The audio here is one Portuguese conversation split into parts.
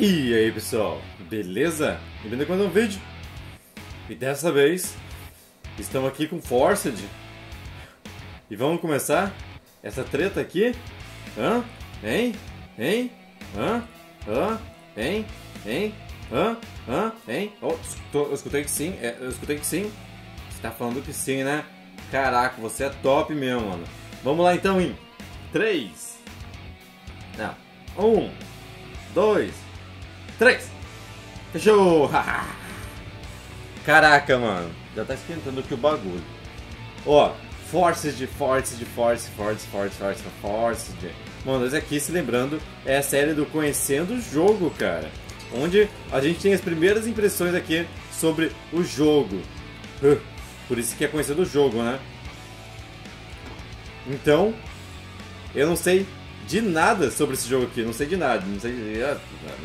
E aí pessoal, beleza? Bem-vindo a mais um vídeo E dessa vez Estamos aqui com Forced E vamos começar Essa treta aqui Hã? Hein? Hein? Hã? Hã? Hein? Hein? Hã? Hã? Hein? Oh, eu escutei que sim é, Eu escutei que sim Você tá falando que sim, né? Caraca, você é top mesmo, mano Vamos lá então em 3 Não 1 2 Três. Fechou! Caraca, mano. Já tá esquentando aqui o bagulho. Ó, Forces de Forces de Force, Force, Force, Force, Force de... Mano, esse aqui, se lembrando, é a série do Conhecendo o Jogo, cara. Onde a gente tem as primeiras impressões aqui sobre o jogo. Por isso que é Conhecendo o Jogo, né? Então, eu não sei de nada sobre esse jogo aqui, não sei de nada, não sei de.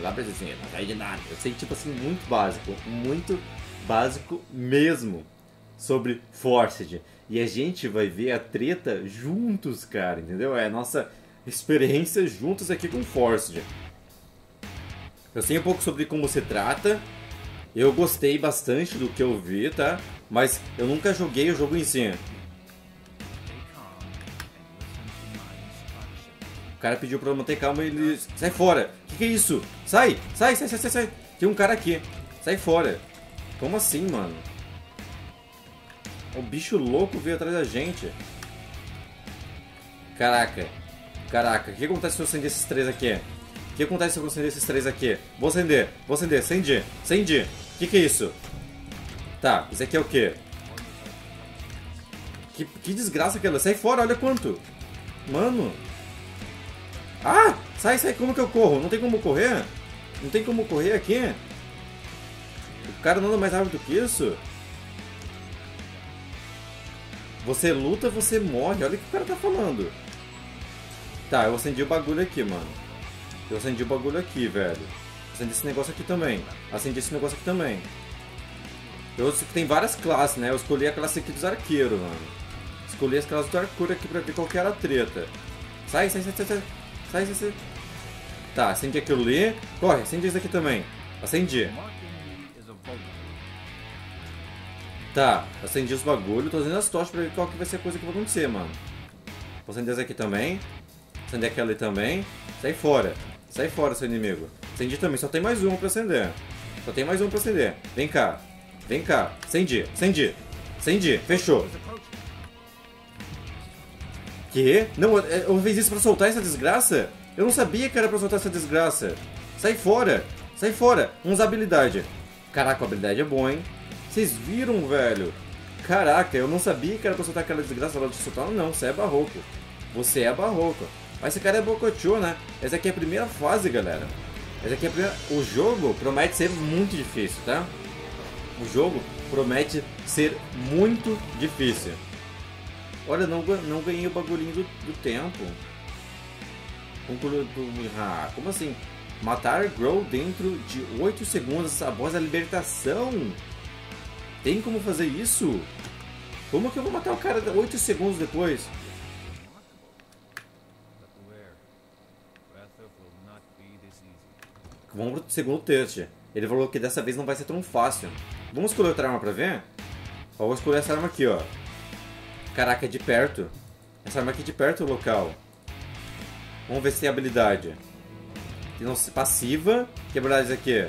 Lá pra assim, não sei de nada. Eu sei, tipo assim, muito básico, muito básico mesmo sobre Forced. E a gente vai ver a treta juntos, cara, entendeu? É a nossa experiência juntos aqui com Forced. Eu sei um pouco sobre como se trata. Eu gostei bastante do que eu vi, tá? Mas eu nunca joguei o jogo em si. Cara pediu pra eu manter calma e ele. Sai fora! Que, que é isso? Sai! Sai, sai, sai, sai, sai! Tem um cara aqui! Sai fora! Como assim, mano? O bicho louco veio atrás da gente. Caraca. Caraca, o que acontece se eu acender esses três aqui? O que acontece se eu acender esses três aqui? Vou acender, vou acender, acendi, acendi. O que, que é isso? Tá, isso aqui é o quê? Que, que desgraça aquela. Sai fora, olha quanto. Mano. Ah! Sai, sai, como que eu corro? Não tem como correr? Não tem como correr aqui? O cara não anda mais rápido que isso? Você luta, você morre. Olha o que o cara tá falando. Tá, eu acendi o bagulho aqui, mano. Eu acendi o bagulho aqui, velho. Acendi esse negócio aqui também. Acendi esse negócio aqui também. Eu tem várias classes, né? Eu escolhi a classe aqui dos arqueiros, mano. Escolhi as classes do arqueiro aqui pra ver qual que era a treta. Sai, sai, sai, sai, sai. Sai, sai, sai. Tá, acende aquilo ali. Corre, acende isso aqui também. Acendi. Tá, acendi os bagulho. Tô fazendo as tochas pra ver qual que vai ser a coisa que vai acontecer, mano. Vou acender essa aqui também. Acender aquela ali também. Sai fora. Sai fora, seu inimigo. Acendi também. Só tem mais uma pra acender. Só tem mais um pra acender. Vem cá. Vem cá. Acendi. Acendi. Acendi. Fechou. Que? Não, eu fiz isso pra soltar essa desgraça? Eu não sabia que era pra soltar essa desgraça. Sai fora! Sai fora! Vamos usar habilidade. Caraca, a habilidade é boa, hein? Vocês viram, velho? Caraca, eu não sabia que era pra soltar aquela desgraça lá de soltar. Não, você é barroco. Você é barroco. Mas esse cara é Bocotio, né? Essa aqui é a primeira fase, galera. Essa aqui é a primeira... O jogo promete ser muito difícil, tá? O jogo promete ser muito difícil. Olha, não, não ganhei o bagulhinho do, do tempo. Concluiu. Ah, como assim? Matar Grow dentro de 8 segundos após a libertação? Tem como fazer isso? Como que eu vou matar o cara 8 segundos depois? Vamos pro segundo teste. Ele falou que dessa vez não vai ser tão fácil. Vamos escolher outra arma pra ver? Ó, vou escolher essa arma aqui, ó. Caraca, é de perto. Essa arma aqui é de perto o local. Vamos ver se tem habilidade. Tem nossa passiva. Que habilidade aqui?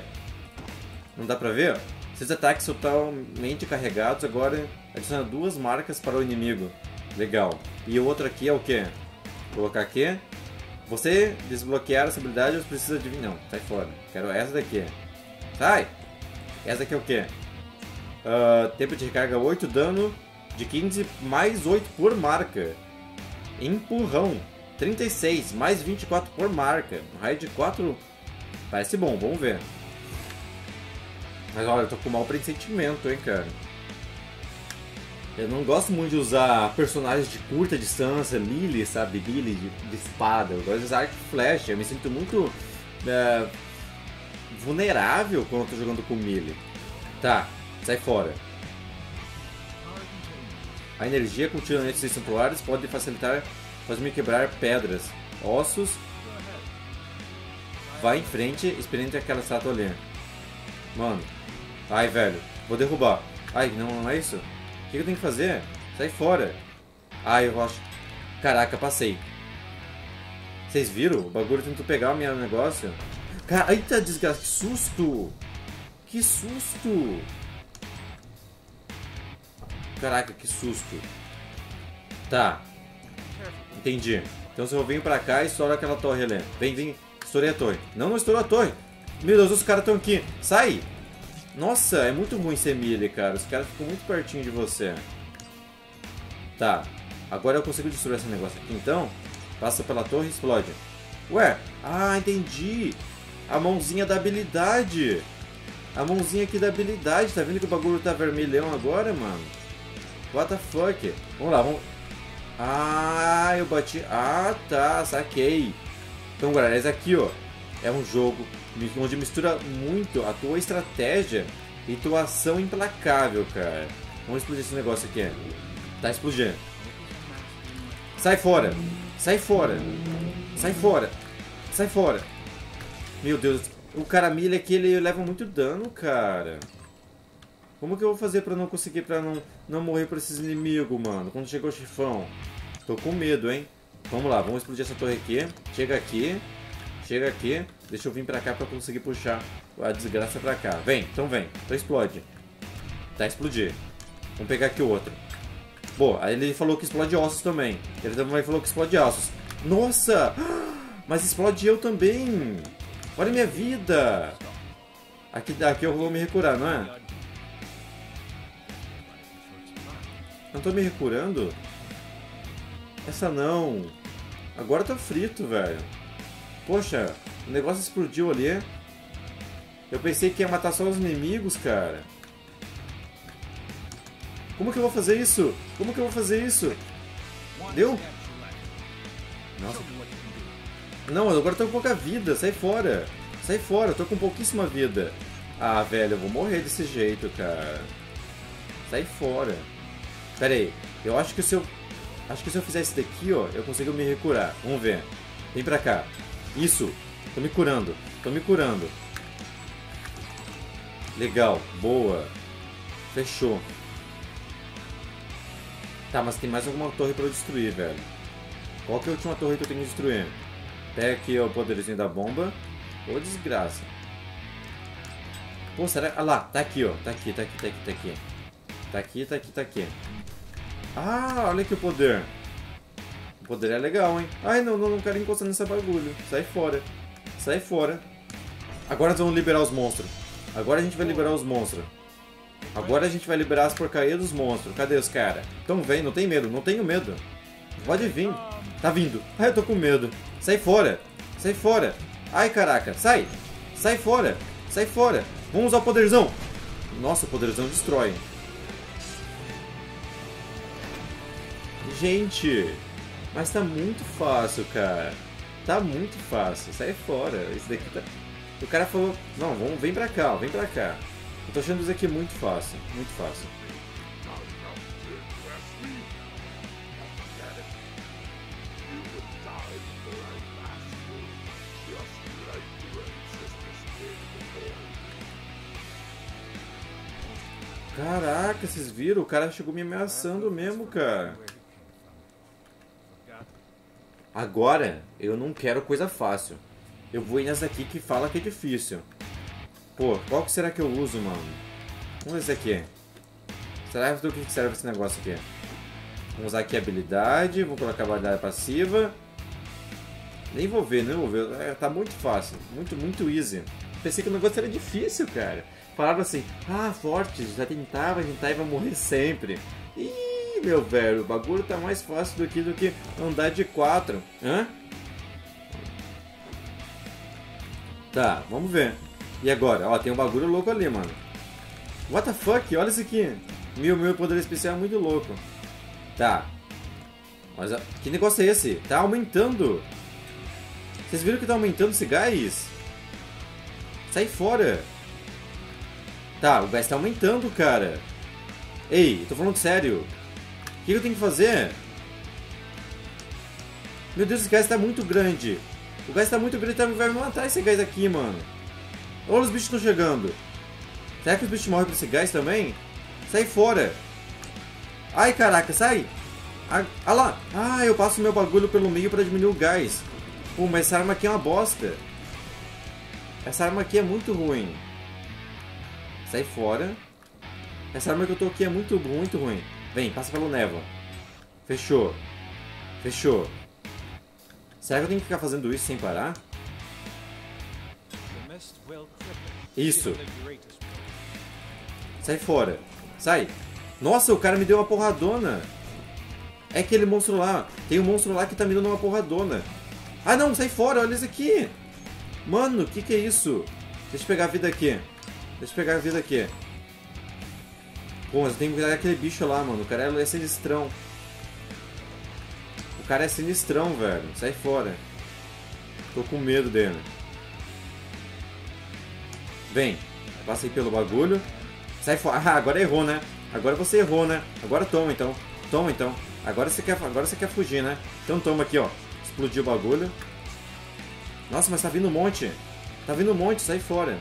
Não dá pra ver? Seus ataques totalmente carregados agora adiciona duas marcas para o inimigo. Legal. E o outro aqui é o que? Colocar aqui. Você desbloquear essa habilidade, você precisa de... Não, sai fora. Quero essa daqui. Sai! Essa aqui é o que? Uh, ah, tempo de recarga 8, dano de 15 mais 8 por marca. Empurrão, 36 mais 24 por marca. Um raio de 4 parece bom, vamos ver. Mas olha, eu tô com mau pressentimento, hein, cara. Eu não gosto muito de usar personagens de curta distância, melee, sabe? Melee de, de espada. Eu gosto de usar arco e flecha. Eu me sinto muito é, vulnerável quando eu tô jogando com melee. Tá, sai fora. A energia contida nesses santuários pode facilitar, fazer-me quebrar pedras, ossos. vai em frente, experimente aquela estátua ali. Mano. Ai, velho. Vou derrubar. Ai, não, não é isso? O que eu tenho que fazer? Sai fora. Ai, eu acho... Caraca, passei. Vocês viram? O bagulho tentou pegar o meu negócio. Cara, eita desgraça, que susto! Que susto! Caraca, que susto. Tá. Entendi. Então se eu venho pra cá e estouro aquela torre ali. Vem, vem. Estourei a torre. Não, não estourou a torre. Meu Deus, os caras estão aqui. Sai! Nossa, é muito ruim ser melee, cara. Os caras ficam muito pertinho de você. Tá. Agora eu consigo destruir esse negócio aqui, então. Passa pela torre e explode. Ué, ah, entendi. A mãozinha da habilidade. A mãozinha aqui da habilidade. Tá vendo que o bagulho tá vermelhão agora, mano? What the fuck? Vamos lá, vamos... Ah, eu bati... Ah, tá, saquei. Então, galera, esse aqui, ó, é um jogo onde mistura muito a tua estratégia e tua ação implacável, cara. Vamos explodir esse negócio aqui. Tá explodindo. Sai fora. Sai fora. Sai fora. Sai fora. Meu Deus. O cara milha aqui, ele leva muito dano, cara. Como que eu vou fazer pra não conseguir, pra não, não morrer por esses inimigos, mano? Quando chegou o chifão. Tô com medo, hein? Vamos lá, vamos explodir essa torre aqui. Chega aqui. Chega aqui. Deixa eu vir pra cá pra conseguir puxar a desgraça pra cá. Vem, então vem. Então explode. Tá, explodir. Vamos pegar aqui o outro. Boa, aí ele falou que explode ossos também. Ele também falou que explode ossos. Nossa! Mas explode eu também! Olha minha vida! Aqui, aqui eu vou me recurar, não é? Não tô me recurando? Essa não. Agora tá frito, velho. Poxa, o negócio explodiu ali. Eu pensei que ia matar só os inimigos, cara. Como que eu vou fazer isso? Como que eu vou fazer isso? Deu? Nossa. Não, agora eu tô com pouca vida. Sai fora. Sai fora, eu tô com pouquíssima vida. Ah, velho, eu vou morrer desse jeito, cara. Sai fora. Pera aí, eu acho que se eu... Acho que se eu fizer isso daqui, ó, eu consigo me recurar. Vamos ver. Vem pra cá. Isso. Tô me curando. Tô me curando. Legal. Boa. Fechou. Tá, mas tem mais alguma torre pra eu destruir, velho. Qual que é a última torre que eu tenho que destruir? Pega aqui ó, o poderzinho da bomba. Ô, desgraça. Pô, será... Ah lá, tá aqui, ó. Tá aqui, tá aqui, tá aqui, tá aqui. Tá aqui, tá aqui, tá aqui. Ah, olha o poder. O poder é legal, hein? Ai, não, não, não quero encostar nessa bagulho. Sai fora. Sai fora. Agora nós vamos liberar os monstros. Agora a gente vai liberar os monstros. Agora a gente vai liberar as porcarias dos monstros. Cadê os caras? Então vem, não tem medo. Não tenho medo. Pode vir. Tá vindo. Ai, eu tô com medo. Sai fora. Sai fora. Ai, caraca. Sai. Sai fora. Sai fora. Vamos usar o poderzão. Nossa, o poderzão destrói. Gente, mas tá muito fácil, cara. Tá muito fácil. Sai fora. Esse daqui tá... O cara falou, não, vamos, vem pra cá, vem pra cá. Eu tô achando isso aqui muito fácil. Muito fácil. Caraca, vocês viram? O cara chegou me ameaçando mesmo, cara. Agora, eu não quero coisa fácil. Eu vou ir nessa aqui que fala que é difícil. Pô, qual que será que eu uso, mano? Vamos ver esse aqui. Será do que serve esse negócio aqui? Vamos usar aqui a habilidade, vou colocar a habilidade passiva. Nem vou ver, nem vou ver. É, tá muito fácil, muito, muito easy. Pensei que o negócio era difícil, cara. Falaram assim, ah, forte, já tentava, tentava e vai morrer sempre. Ih, meu velho, o bagulho tá mais fácil do que, do que andar de 4. Hã? Tá, vamos ver. E agora? Ó, tem um bagulho louco ali, mano. What the fuck? Olha isso aqui. Meu, meu poder especial é muito louco. Tá. Mas que negócio é esse? Tá aumentando. Vocês viram que tá aumentando esse gás? Sai fora. Tá, o gás tá aumentando, cara. Ei, tô falando sério. O que eu tenho que fazer? Meu Deus, esse gás está muito grande. O gás tá muito grande, vai me matar esse gás aqui, mano. Olha os bichos estão chegando. Será que os bichos morrem pra esse gás também? Sai fora. Ai, caraca, sai. Ah, ah lá. Ah, eu passo meu bagulho pelo meio pra diminuir o gás. Pô, mas essa arma aqui é uma bosta. Essa arma aqui é muito ruim. Sai fora. Essa arma que eu tô aqui é muito, muito ruim. Vem, passa pelo névoa. Fechou. Fechou. Será que eu tenho que ficar fazendo isso sem parar? Isso. Sai fora. Sai. Nossa, o cara me deu uma porradona. É aquele monstro lá. Tem um monstro lá que tá me dando uma porradona. Ah, não. Sai fora. Olha isso aqui. Mano, o que que é isso? Deixa eu pegar a vida aqui. Deixa eu pegar a vida aqui. Pô, mas eu tenho que cuidar daquele bicho lá, mano. O cara é sinistrão. O cara é sinistrão, velho. Sai fora. Tô com medo dele. Vem. Passei pelo bagulho. Sai fora. Ah, agora errou, né? Agora você errou, né? Agora toma, então. Toma, então. Agora você quer, agora você quer fugir, né? Então toma aqui, ó. Explodiu o bagulho. Nossa, mas tá vindo um monte. Tá vindo um monte, sai fora.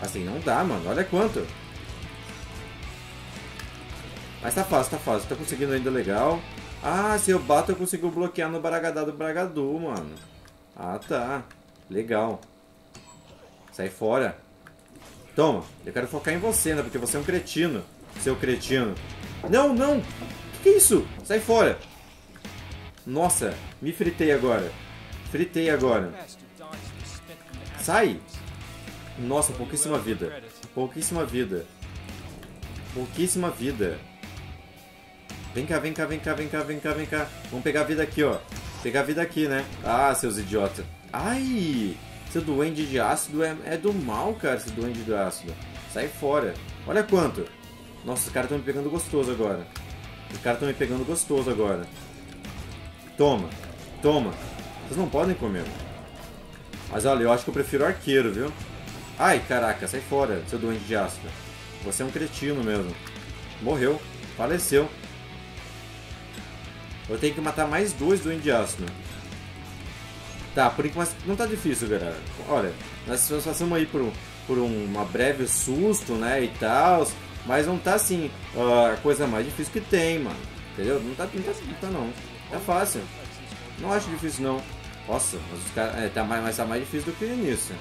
Assim, não dá, mano. Olha quanto. Mas tá fácil, tá fácil. Tá conseguindo ainda legal. Ah, se eu bato eu consigo bloquear no Baragadá do Bragadu, mano. Ah, tá. Legal. Sai fora. Toma. Eu quero focar em você, né? Porque você é um cretino. Seu cretino. Não, não. Que que é isso? Sai fora. Nossa, me fritei agora. Fritei agora. Sai! Nossa, pouquíssima vida. Pouquíssima vida. Pouquíssima vida. Vem cá, vem cá, vem cá, vem cá, vem cá, vem cá. Vamos pegar a vida aqui, ó. Pegar a vida aqui, né? Ah, seus idiotas. Ai! Seu duende de ácido é, é do mal, cara, esse duende de ácido. Sai fora. Olha quanto. Nossa, os caras estão me pegando gostoso agora. Os caras estão me pegando gostoso agora. Toma. Toma. Vocês não podem comer. Mas olha, eu acho que eu prefiro arqueiro, viu? Ai, caraca, sai fora, seu doente de ácido. Você é um cretino mesmo. Morreu. Faleceu. Eu tenho que matar mais dois doentes de ácido. Tá, por enquanto não tá difícil, galera. Olha, nós passamos aí por, por uma breve susto, né, e tal. Mas não tá assim, a coisa mais difícil que tem, mano. Entendeu? Não tá, não tá, não tá não. Tá fácil. Não acho difícil não. Nossa, mas os caras. É, tá mais, mas tá mais difícil do que no início.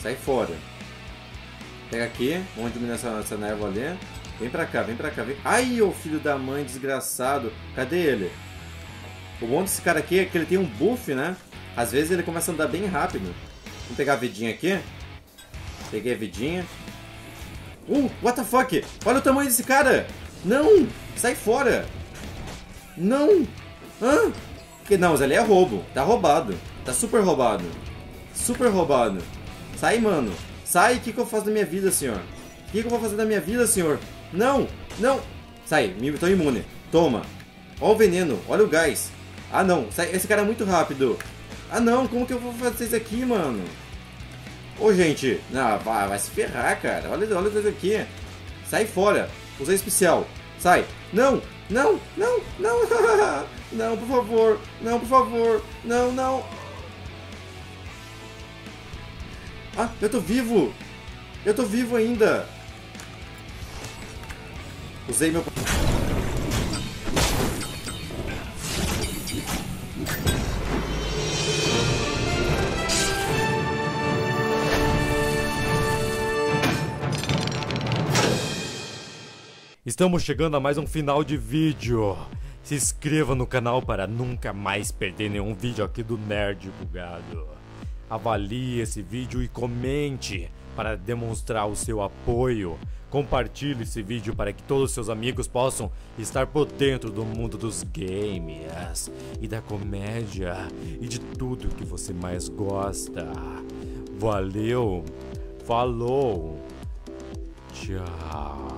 Sai fora. Pega aqui, vamos diminuir essa, essa névoa ali. Vem pra cá, vem pra cá. Vem... Ai, ô filho da mãe, desgraçado. Cadê ele? O bom desse cara aqui é que ele tem um buff, né? Às vezes ele começa a andar bem rápido. Vamos pegar a vidinha aqui. Peguei a vidinha. Uh, what the fuck? Olha o tamanho desse cara! Não! Sai fora! Não! Hã? Que não, ali é roubo. Tá roubado. Tá super roubado. Super roubado. Sai, mano. Sai, o que, que eu faço da minha vida, senhor? O que, que eu vou fazer da minha vida, senhor? Não! Não! Sai, me tô imune. Toma. Olha o veneno, olha o gás. Ah, não. Sai. Esse cara é muito rápido. Ah, não. Como que eu vou fazer isso aqui, mano? Ô, gente. Não, vai, vai se ferrar, cara. Olha, olha isso aqui. Sai fora. Usei especial. Sai. Não, não, não, não. não, por favor. Não, por favor. Não, não. Ah, eu tô vivo. Eu tô vivo ainda. Usei meu... Estamos chegando a mais um final de vídeo. Se inscreva no canal para nunca mais perder nenhum vídeo aqui do Nerd Bugado. Avalie esse vídeo e comente para demonstrar o seu apoio. Compartilhe esse vídeo para que todos os seus amigos possam estar por dentro do mundo dos games e da comédia e de tudo que você mais gosta. Valeu, falou, tchau.